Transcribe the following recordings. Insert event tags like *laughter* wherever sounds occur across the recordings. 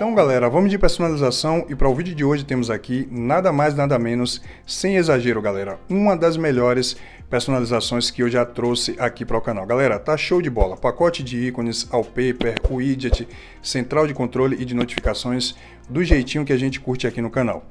Então galera, vamos de personalização e para o vídeo de hoje temos aqui nada mais nada menos, sem exagero galera, uma das melhores personalizações que eu já trouxe aqui para o canal. Galera, tá show de bola, pacote de ícones, wallpaper, widget, central de controle e de notificações do jeitinho que a gente curte aqui no canal.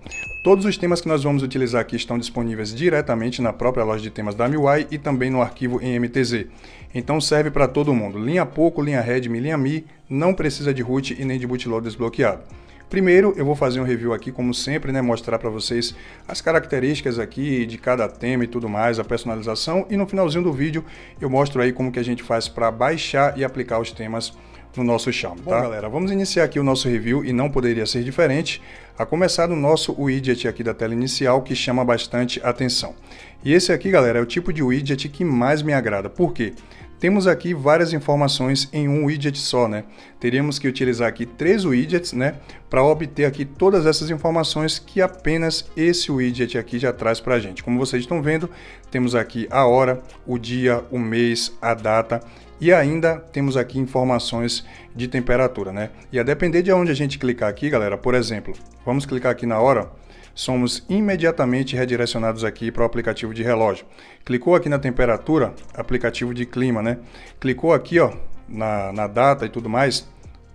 Todos os temas que nós vamos utilizar aqui estão disponíveis diretamente na própria loja de temas da MIUI e também no arquivo em MTZ. Então serve para todo mundo, linha Poco, linha Redmi, linha Mi, não precisa de root e nem de bootloader desbloqueado. Primeiro, eu vou fazer um review aqui, como sempre, né, mostrar para vocês as características aqui de cada tema e tudo mais, a personalização, e no finalzinho do vídeo eu mostro aí como que a gente faz para baixar e aplicar os temas no nosso chão, tá? Bom, galera, vamos iniciar aqui o nosso review e não poderia ser diferente, a começar no nosso widget aqui da tela inicial que chama bastante atenção. E esse aqui, galera, é o tipo de widget que mais me agrada. Por quê? Temos aqui várias informações em um widget só, né? Teríamos que utilizar aqui três widgets, né? Para obter aqui todas essas informações que apenas esse widget aqui já traz para a gente. Como vocês estão vendo, temos aqui a hora, o dia, o mês, a data e ainda temos aqui informações de temperatura, né? E a depender de onde a gente clicar aqui, galera, por exemplo, vamos clicar aqui na hora, somos imediatamente redirecionados aqui para o aplicativo de relógio. Clicou aqui na temperatura, aplicativo de clima, né? Clicou aqui, ó, na, na data e tudo mais,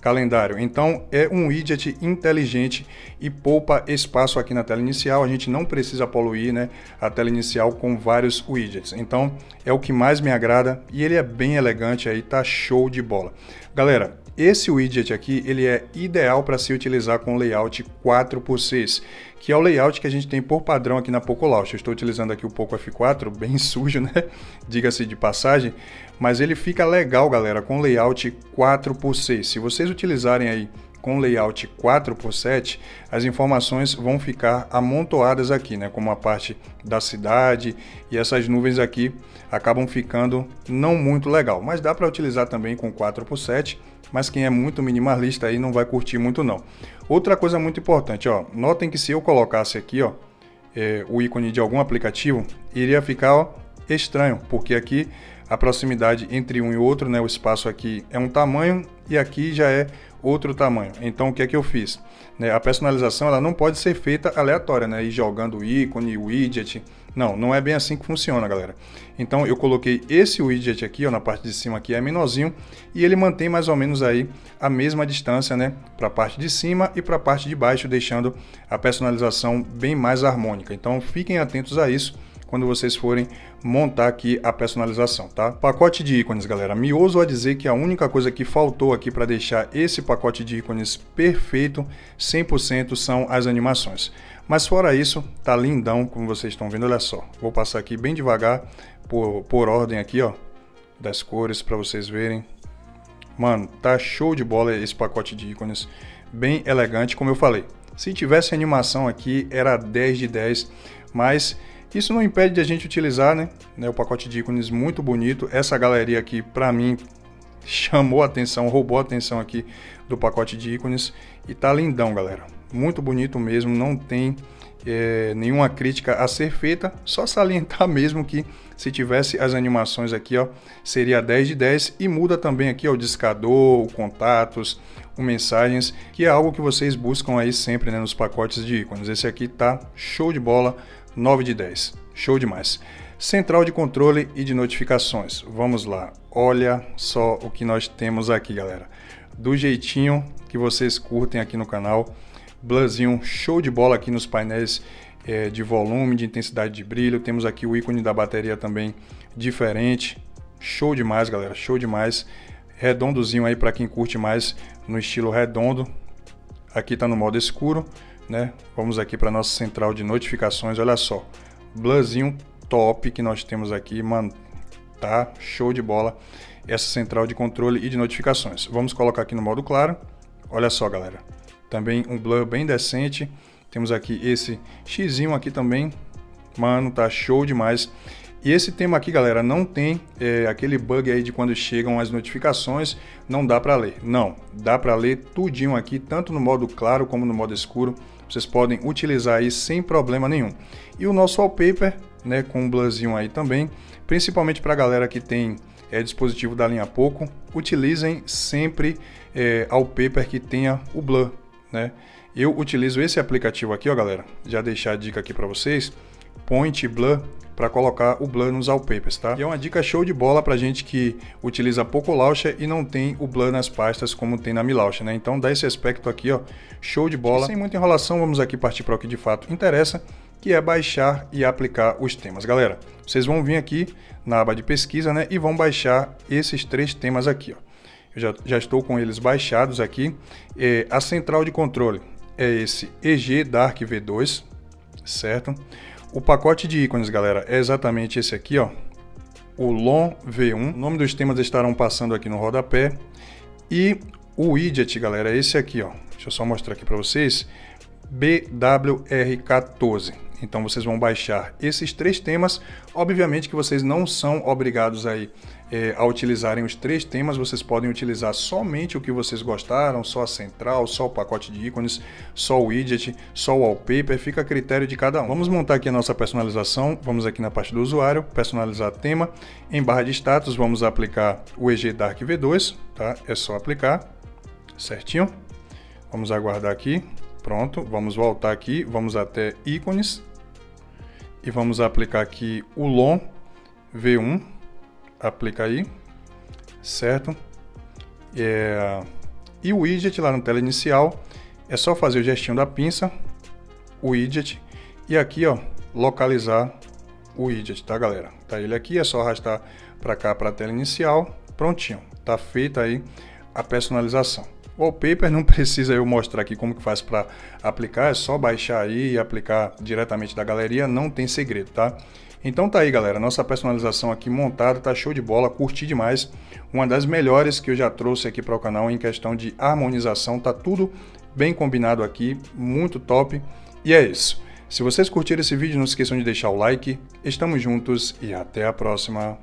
calendário. Então é um widget inteligente e poupa espaço aqui na tela inicial. A gente não precisa poluir né, a tela inicial com vários widgets. Então é o que mais me agrada e ele é bem elegante aí, tá show de bola. Galera, esse widget aqui ele é ideal para se utilizar com layout 4x6, que é o layout que a gente tem por padrão aqui na Poco Launch. Eu estou utilizando aqui o Poco F4, *laughs* bem sujo, né? Diga-se de passagem, mas ele fica legal, galera, com layout 4x6. Se vocês utilizarem aí com layout 4x7, as informações vão ficar amontoadas aqui, né? Como a parte da cidade e essas nuvens aqui acabam ficando não muito legal. Mas dá para utilizar também com 4x7, mas quem é muito minimalista aí não vai curtir muito não. Outra coisa muito importante, ó, notem que se eu colocasse aqui, ó, é, o ícone de algum aplicativo, iria ficar ó, estranho, porque aqui a proximidade entre um e outro, né, o espaço aqui é um tamanho e aqui já é outro tamanho. Então o que é que eu fiz? Né, a personalização ela não pode ser feita aleatória, né, ir jogando ícone, widget. Não, não é bem assim que funciona, galera. Então eu coloquei esse widget aqui, ó, na parte de cima aqui é menorzinho e ele mantém mais ou menos aí a mesma distância, né, para a parte de cima e para a parte de baixo, deixando a personalização bem mais harmônica. Então fiquem atentos a isso quando vocês forem montar aqui a personalização, tá? Pacote de ícones, galera. Me ouso a dizer que a única coisa que faltou aqui para deixar esse pacote de ícones perfeito, 100% são as animações. Mas fora isso, tá lindão, como vocês estão vendo, olha só. Vou passar aqui bem devagar, por, por ordem aqui, ó, das cores para vocês verem. Mano, tá show de bola esse pacote de ícones, bem elegante, como eu falei. Se tivesse animação aqui, era 10 de 10, mas isso não impede de a gente utilizar né, né, o pacote de ícones muito bonito. Essa galeria aqui, para mim, chamou a atenção, roubou a atenção aqui do pacote de ícones. E tá lindão, galera. Muito bonito mesmo, não tem é, nenhuma crítica a ser feita. Só salientar *laughs* mesmo que se tivesse as animações aqui, ó, seria 10 de 10. E muda também aqui ó, o discador, o contatos, o mensagens, que é algo que vocês buscam aí sempre né, nos pacotes de ícones. Esse aqui tá show de bola 9 de 10. Show demais. Central de controle e de notificações. Vamos lá. Olha só o que nós temos aqui, galera. Do jeitinho que vocês curtem aqui no canal. Blurzinho show de bola aqui nos painéis é, de volume, de intensidade de brilho. Temos aqui o ícone da bateria também diferente. Show demais, galera. Show demais. Redondozinho aí para quem curte mais no estilo redondo. Aqui está no modo escuro né? Vamos aqui para nossa central de notificações, olha só. Blurzinho top que nós temos aqui, mano, tá show de bola essa central de controle e de notificações. Vamos colocar aqui no modo claro. Olha só, galera. Também um blur bem decente. Temos aqui esse xizinho aqui também. Mano, tá show demais. E esse tema aqui, galera, não tem é, aquele bug aí de quando chegam as notificações, não dá para ler. Não, dá para ler tudinho aqui, tanto no modo claro como no modo escuro. Vocês podem utilizar aí sem problema nenhum. E o nosso wallpaper, né, com um blurzinho aí também, principalmente para a galera que tem é, dispositivo da linha Poco, utilizem sempre é, wallpaper que tenha o blur, né? Eu utilizo esse aplicativo aqui, ó, galera. Já deixar a dica aqui para vocês. Point Blur para colocar o blur nos wallpapers, tá? E é uma dica show de bola para gente que utiliza pouco Launcher e não tem o blur nas pastas como tem na Mi Launcher, né? Então dá esse aspecto aqui, ó, show de bola. Sem muita enrolação, vamos aqui partir para o que de fato interessa, que é baixar e aplicar os temas. Galera, vocês vão vir aqui na aba de pesquisa, né, e vão baixar esses três temas aqui, ó. Eu já, já estou com eles baixados aqui. É, a central de controle é esse EG Dark V2, certo? O pacote de ícones, galera, é exatamente esse aqui, ó. O LON V1. O nome dos temas estarão passando aqui no rodapé. E o widget, galera, é esse aqui, ó. Deixa eu só mostrar aqui para vocês. BWR14. Então vocês vão baixar esses três temas. Obviamente que vocês não são obrigados aí é, a utilizarem os três temas, vocês podem utilizar somente o que vocês gostaram, só a central, só o pacote de ícones, só o widget, só o wallpaper, fica a critério de cada um. Vamos montar aqui a nossa personalização, vamos aqui na parte do usuário, personalizar tema, em barra de status vamos aplicar o EG Dark V2, tá? É só aplicar, certinho. Vamos aguardar aqui, pronto, vamos voltar aqui, vamos até ícones, e vamos aplicar aqui o LON V1, aplica aí, certo? É, e o widget lá na tela inicial, é só fazer o gestinho da pinça, o widget, e aqui ó, localizar o widget, tá galera? Tá ele aqui, é só arrastar para cá para a tela inicial, prontinho, tá feita aí a personalização. Wallpaper *laughs* não precisa eu mostrar aqui como que faz para aplicar, é só baixar aí e aplicar diretamente da galeria, não tem segredo, tá? Então tá aí, galera, nossa personalização aqui montada, tá show de bola, curti demais. Uma das melhores que eu já trouxe aqui para o canal em questão de harmonização, tá tudo bem combinado aqui, muito top. E é isso. Se vocês curtiram esse vídeo, não esqueçam de deixar o like. Estamos juntos e até a próxima.